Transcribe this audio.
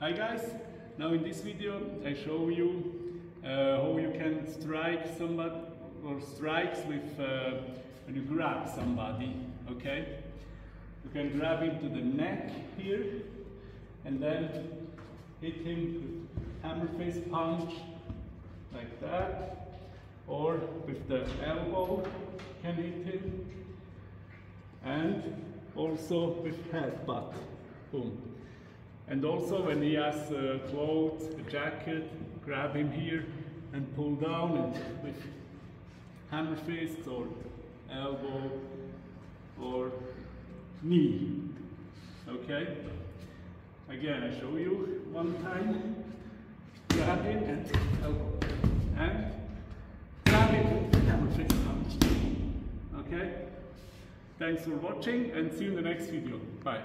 Hi guys, now in this video I show you uh, how you can strike somebody or strikes with uh, when you grab somebody, okay? You can grab him to the neck here and then hit him with hammer fist punch like that or with the elbow can hit him and also with headbutt. Boom. And also when he has uh, clothes, a jacket, grab him here and pull down and with hammer fist or elbow or knee. Okay? Again, I show you one time. Grab him and elbow. And grab him with hammer fist. Okay? Thanks for watching and see you in the next video. Bye.